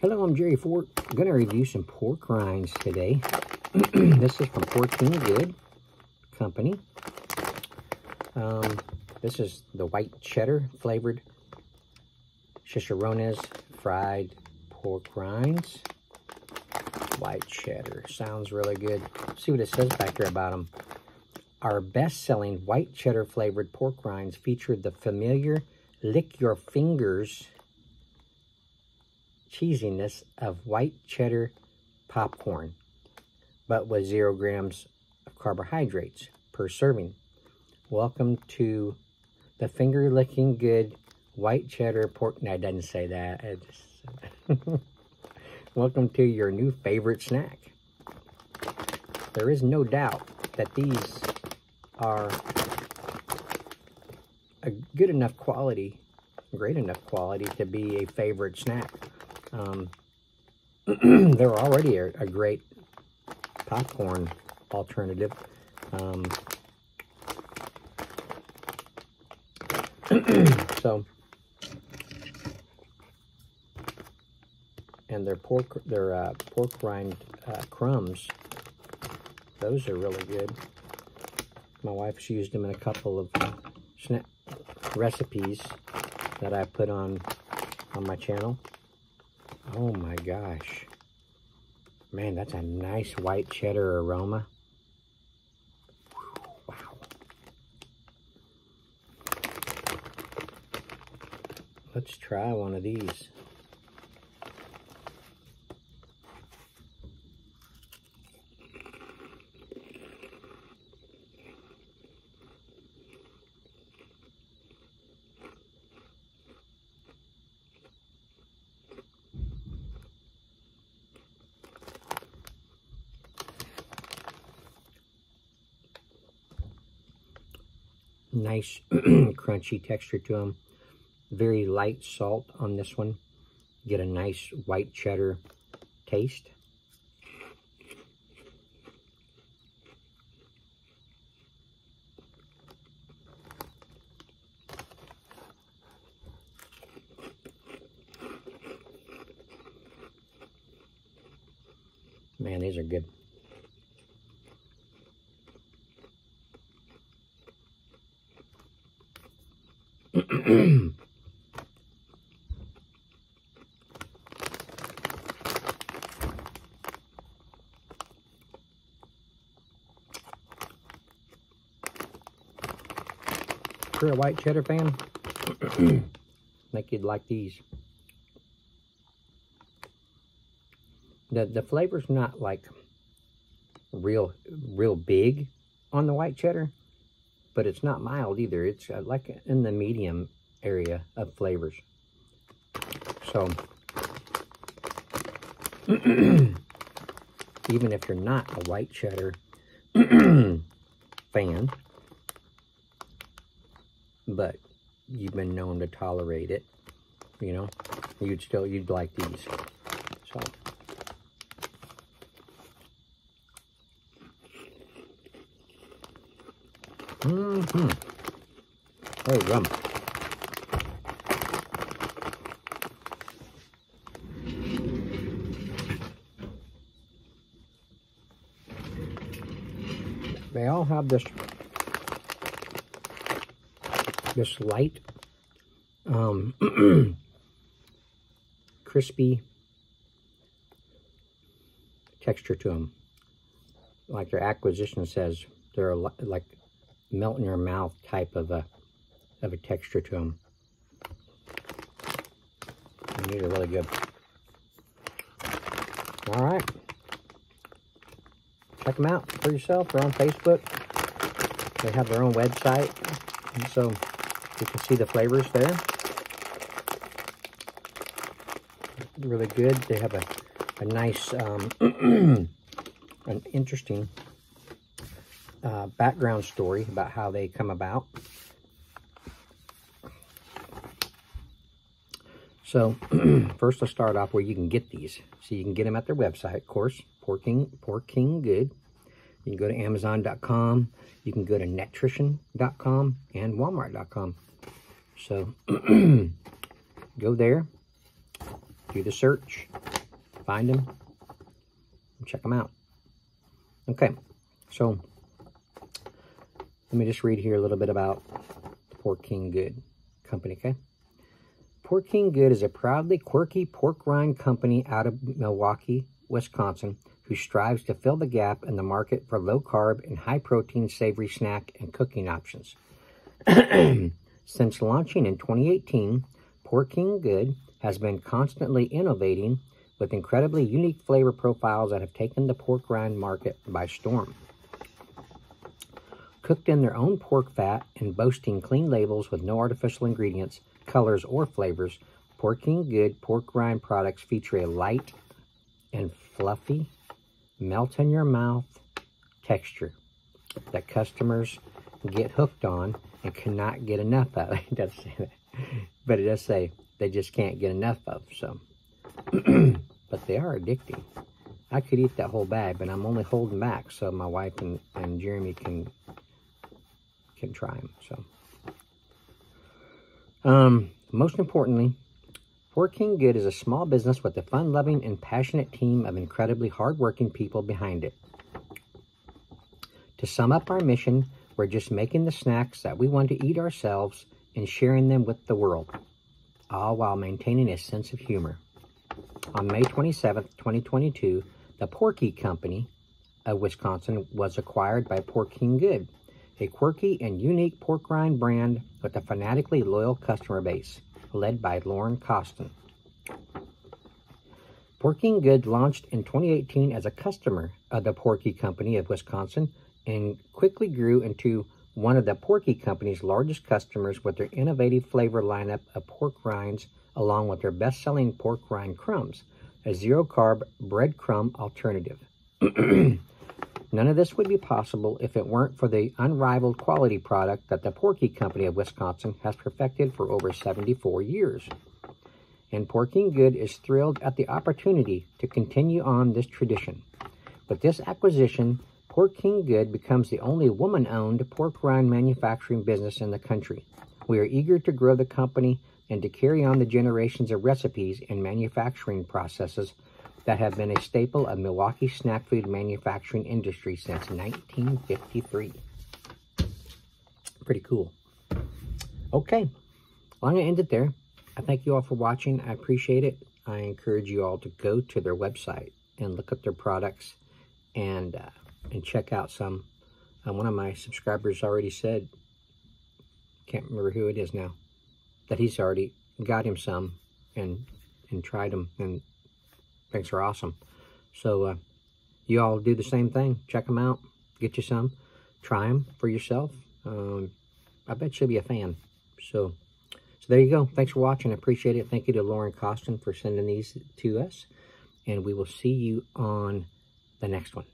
Hello, I'm Jerry Fort. I'm going to review some pork rinds today. this is from Pork King Good Company. Um, this is the white cheddar flavored chicharrones fried pork rinds. White cheddar. Sounds really good. Let's see what it says back here about them. Our best-selling white cheddar flavored pork rinds featured the familiar lick your fingers cheesiness of white cheddar popcorn, but with zero grams of carbohydrates per serving. Welcome to the finger licking good white cheddar pork. No, doesn't say that. Just... Welcome to your new favorite snack. There is no doubt that these are a good enough quality, great enough quality to be a favorite snack. Um, they're already a, a, great popcorn alternative. Um, so, and their pork, their uh, pork rind uh, crumbs, those are really good. My wife's used them in a couple of recipes that I put on on my channel. Oh my gosh. Man, that's a nice white cheddar aroma. Wow. Let's try one of these. Nice crunchy texture to them. Very light salt on this one. Get a nice white cheddar taste. Man, these are good. you're a white cheddar fan, I think you'd like these. The, the flavor's not like real, real big on the white cheddar but it's not mild either. It's uh, like in the medium area of flavors. So, even if you're not a white cheddar fan, but you've been known to tolerate it, you know, you'd still, you'd like these. So. Mm-hmm. Oh, yum. They all have this this light um, crispy texture to them. Like their acquisition says, they're like melt in your mouth type of a of a texture to them. And these are really good. All right. Check them out for yourself. They're on Facebook. They have their own website. And so you can see the flavors there. Really good. They have a, a nice, um, an interesting uh, background story about how they come about. So first let's start off where you can get these. So you can get them at their website, of course, Pork King, Pork King Good. You can go to Amazon.com. You can go to Netrition.com and Walmart.com. So go there, do the search, find them, check them out. Okay, so let me just read here a little bit about Pork King Good Company, okay? Pork King Good is a proudly quirky pork rind company out of Milwaukee, Wisconsin, who strives to fill the gap in the market for low carb and high protein savory snack and cooking options. Since launching in 2018, Pork King Good has been constantly innovating with incredibly unique flavor profiles that have taken the pork rind market by storm. Cooked in their own pork fat and boasting clean labels with no artificial ingredients, colors, or flavors, Pork King Good pork rind products feature a light and fluffy, melt in your mouth texture that customers get hooked on and cannot get enough of. It does say that. But it does say they just can't get enough of. So, but they are addicting. I could eat that whole bag, but I'm only holding back so my wife and, and Jeremy can can try them. So, um, most importantly, Pork King Good is a small business with a fun-loving and passionate team of incredibly hardworking people behind it. To sum up our mission, we're just making the snacks that we want to eat ourselves and sharing them with the world, all while maintaining a sense of humor. On May 27, 2022, the Porky Company of Wisconsin was acquired by Pork King Good, a quirky and unique pork rind brand with a fanatically loyal customer base, led by Lauren Costin. Pork King Good launched in 2018 as a customer of the Porky Company of Wisconsin and quickly grew into one of the Porky Company's largest customers with their innovative flavor lineup of pork rinds along with their best-selling pork rind crumbs, a zero-carb breadcrumb alternative. None of this would be possible if it weren't for the unrivaled quality product that the Porky Company of Wisconsin has perfected for over 74 years. And Pork King Good is thrilled at the opportunity to continue on this tradition. With this acquisition, Pork King Good becomes the only woman-owned pork rind manufacturing business in the country. We are eager to grow the company and to carry on the generations of recipes and manufacturing processes that have been a staple of Milwaukee snack food manufacturing industry since 1953. Pretty cool. Okay, well, I'm going to end it there. I thank you all for watching. I appreciate it. I encourage you all to go to their website and look up their products and uh, and check out some. Uh, one of my subscribers already said, can't remember who it is now, that he's already got him some and and tried them and things are awesome. So uh, you all do the same thing. Check them out. Get you some. Try them for yourself. Um, I bet you'll be a fan. So, so there you go. Thanks for watching. I appreciate it. Thank you to Lauren Costin for sending these to us. And we will see you on the next one.